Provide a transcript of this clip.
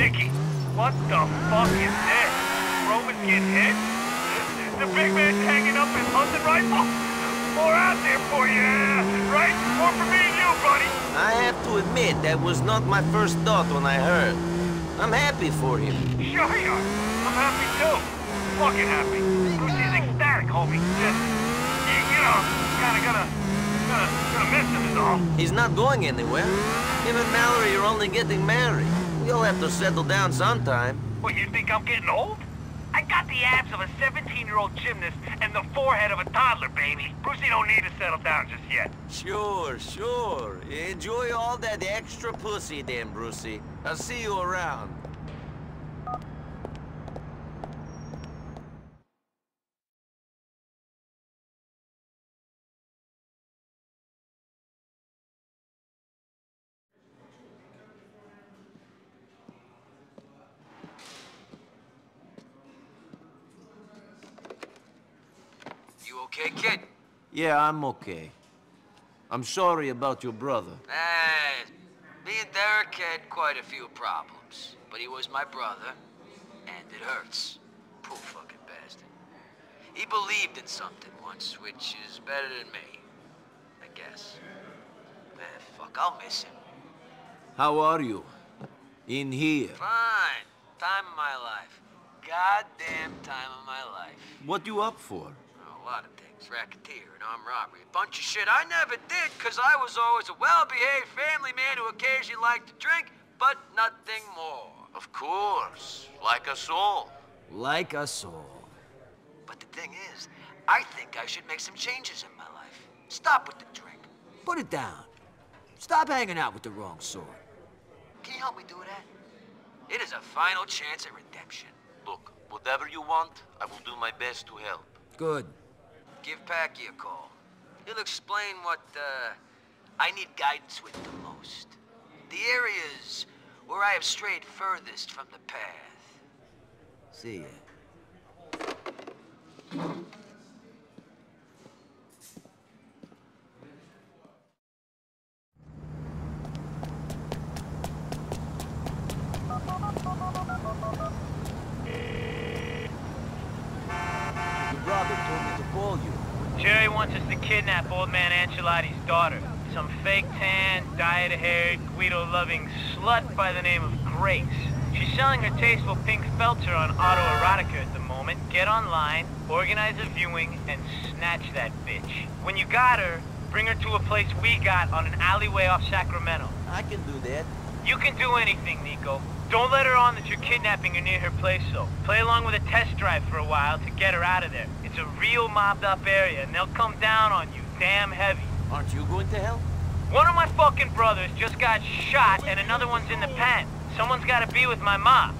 Nicky, what the fuck is this? Roman's getting hit? The big man's hanging up his hunting rifle? More out there for you, right? More for me and you, buddy. I have to admit, that was not my first thought when I heard. I'm happy for him. Sure you are. I'm happy too. Fucking happy. Brucie's ecstatic, homie. Just, you, you know, kinda gonna, gonna, gonna miss him is all. He's not going anywhere. Him and Mallory are only getting married. We'll have to settle down sometime. What, you think I'm getting old? I got the abs of a 17-year-old gymnast and the forehead of a toddler, baby. Brucie don't need to settle down just yet. Sure, sure. Enjoy all that extra pussy then, Brucie. I'll see you around. You okay, kid? Yeah, I'm okay. I'm sorry about your brother. Eh, me and Derrick had quite a few problems. But he was my brother, and it hurts. Poor fucking bastard. He believed in something once, which is better than me. I guess. Man, fuck, I'll miss him. How are you? In here. Fine. Time of my life. Goddamn time of my life. What you up for? A lot of things. Racketeer and armed robbery. A bunch of shit I never did because I was always a well-behaved family man who occasionally liked to drink, but nothing more. Of course, like us all. Like us all. But the thing is, I think I should make some changes in my life. Stop with the drink. Put it down. Stop hanging out with the wrong sort. Can you help me do that? It is a final chance at redemption. Look, whatever you want, I will do my best to help. Good. Give Packie a call. He'll explain what, uh, I need guidance with the most. The areas where I have strayed furthest from the path. See ya. Your brother told me to call you. Gerry wants us to kidnap old man Ancelotti's daughter. Some fake tan, dyed-haired, Guido-loving slut by the name of Grace. She's selling her tasteful pink Feltzer on Autoeroticar at the moment. Get online, organize a viewing, and snatch that bitch. When you got her, bring her to a place we got on an alleyway off Sacramento. I can do that. You can do anything, Niko. Don't let her on that you're kidnapping her near her place, though. Play along with a test drive for a while to get her out of there. It's a real mobbed-up area, and they'll come down on you damn heavy. Aren't you going to help? One of my fucking brothers just got shot, and another one's in the pen. Someone's gotta be with my ma.